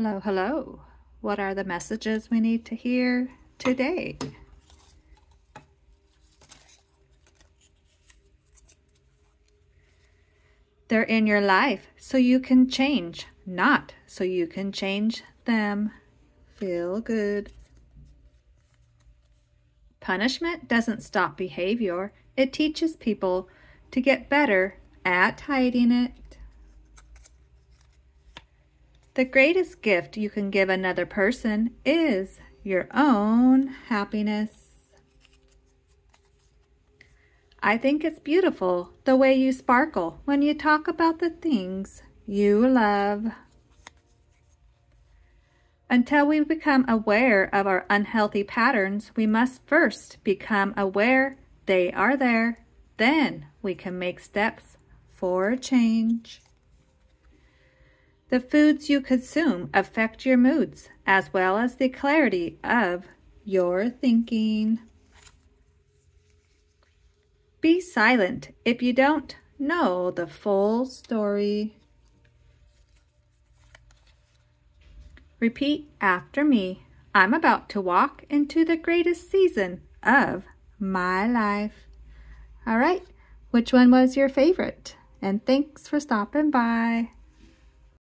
Hello, hello. What are the messages we need to hear today? They're in your life so you can change, not so you can change them. Feel good. Punishment doesn't stop behavior. It teaches people to get better at hiding it. The greatest gift you can give another person is your own happiness. I think it's beautiful the way you sparkle when you talk about the things you love. Until we become aware of our unhealthy patterns, we must first become aware they are there. Then we can make steps for change. The foods you consume affect your moods as well as the clarity of your thinking. Be silent if you don't know the full story. Repeat after me. I'm about to walk into the greatest season of my life. All right, which one was your favorite? And thanks for stopping by.